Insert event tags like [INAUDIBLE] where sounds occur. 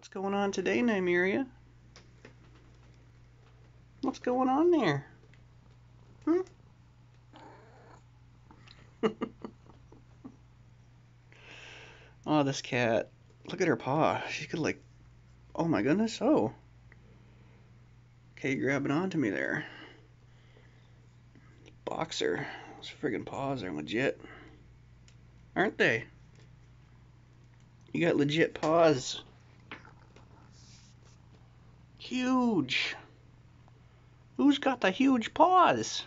What's going on today, Nymeria? What's going on there? Hmm? [LAUGHS] oh, this cat. Look at her paw. She could like... Oh my goodness, oh. Okay, grabbing onto me there. Boxer. Those friggin' paws are legit. Aren't they? You got legit paws. Huge. Who's got the huge paws?